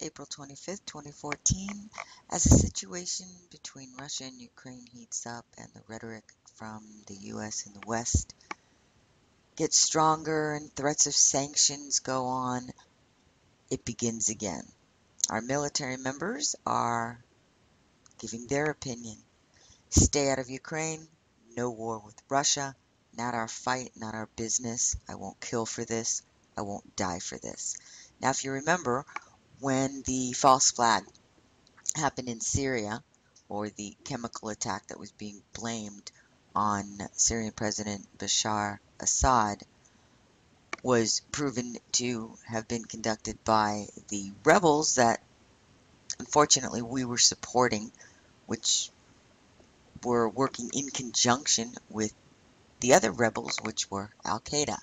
April 25th, 2014. As the situation between Russia and Ukraine heats up and the rhetoric from the U.S. and the West gets stronger and threats of sanctions go on, it begins again. Our military members are giving their opinion. Stay out of Ukraine, no war with Russia, not our fight, not our business. I won't kill for this, I won't die for this. Now, if you remember, when the false flag happened in Syria, or the chemical attack that was being blamed on Syrian President Bashar Assad, was proven to have been conducted by the rebels that unfortunately we were supporting, which were working in conjunction with the other rebels, which were Al Qaeda.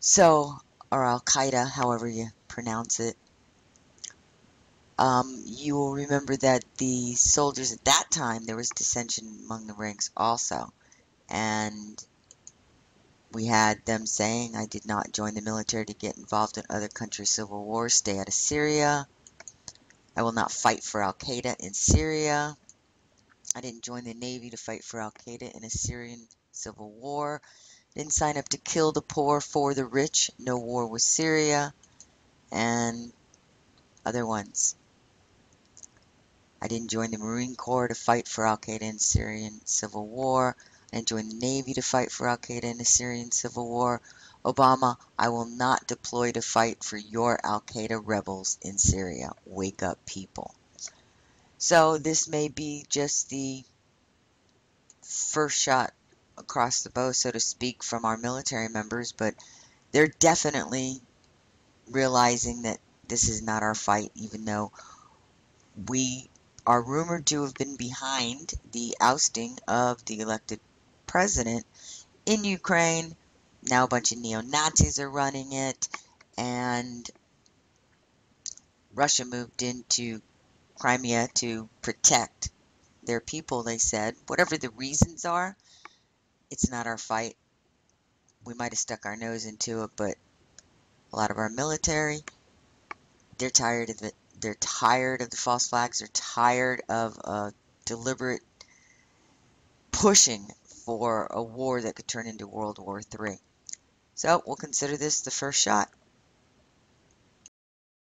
So, or Al Qaeda, however you pronounce it. Um, you will remember that the soldiers at that time, there was dissension among the ranks also. And we had them saying, I did not join the military to get involved in other countries' civil wars, stay out of Syria. I will not fight for Al Qaeda in Syria. I didn't join the Navy to fight for Al Qaeda in a Syrian civil war. Didn't sign up to kill the poor for the rich. No war with Syria. And other ones. I didn't join the Marine Corps to fight for Al Qaeda in the Syrian civil war. I didn't join the Navy to fight for Al Qaeda in the Syrian civil war. Obama, I will not deploy to fight for your Al Qaeda rebels in Syria. Wake up, people. So this may be just the first shot across the bow, so to speak, from our military members, but they're definitely realizing that this is not our fight, even though we are rumored to have been behind the ousting of the elected president in Ukraine. Now a bunch of neo-Nazis are running it, and Russia moved into Crimea to protect their people, they said. Whatever the reasons are, it's not our fight. We might have stuck our nose into it, but a lot of our military, they're tired of it they're tired of the false flags. They're tired of deliberate pushing for a war that could turn into World War III. So we'll consider this the first shot.